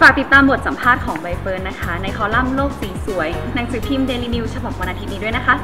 ฝากติดตามบทสัมภาษณ์ของใบเฟิร์นนะคะ ในคอลัมน์โลกสีสวยหนังสือพิมพ์ Daily News ฉบับวันอาทิตย์นี้ด้วยนะคะ